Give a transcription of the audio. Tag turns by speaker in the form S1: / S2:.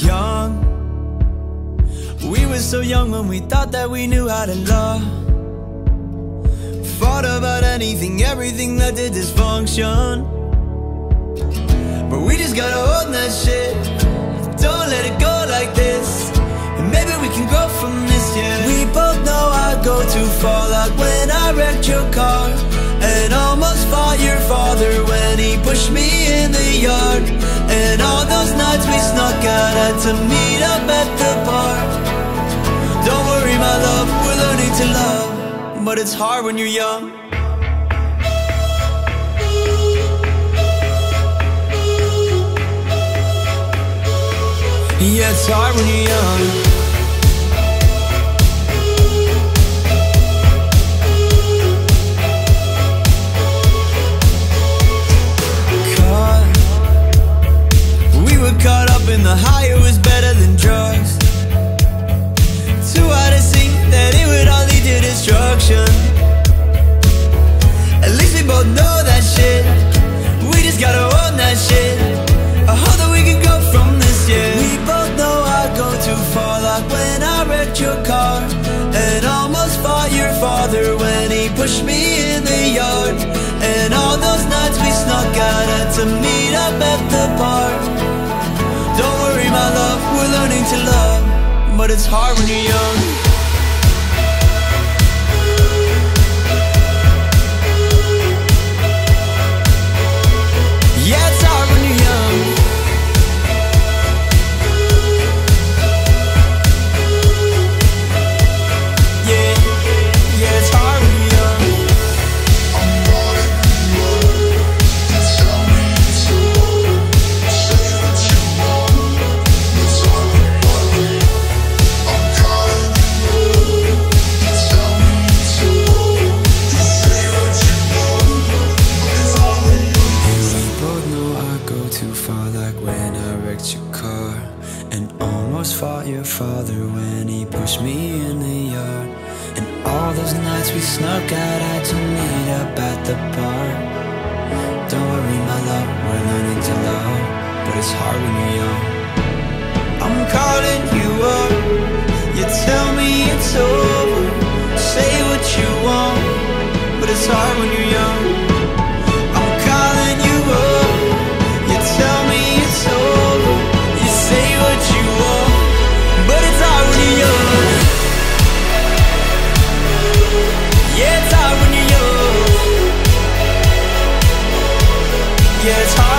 S1: Young. We were so young when we thought that we knew how to love. Fought about anything, everything that did dysfunction. But we just gotta hold that shit. Don't let it go like this. And maybe we can grow from this, yeah. We both know I go too far Like when I wrecked your car And almost fought your father When he pushed me in the yard. And all those nights we snuck out Had to meet up at the bar. Don't worry my love, we're learning to love But it's hard when you're young. Yeah, it's hard when you're young pushed me in the yard. And all those nights we snuck out Had to meet up at the bar. Don't worry my love, we're learning to love. But it's hard when you're young too Like when I wrecked your car And almost fought your father When he pushed me in the yard. And all those nights we snuck out Had to meet up at the bar. Don't worry my love, we're learning to love But it's hard when you're young. I'm calling you up. You tell me it's over. Say what you want But it's hard when you're young when